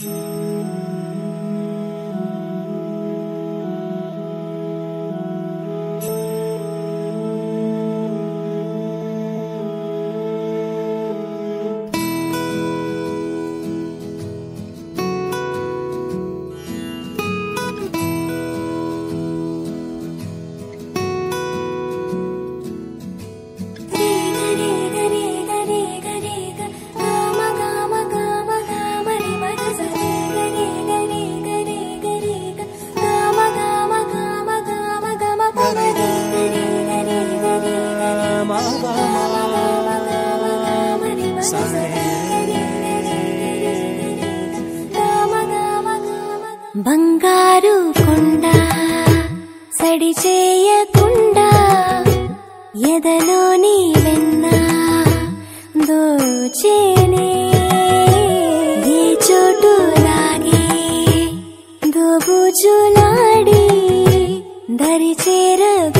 Mm-hmm. బంగారు కొండ సడి చేయకుండా ఎదలోని వెన్న దోచేనే. ఏ చోటు లాగే దోబుచులాడి దరి చేరదు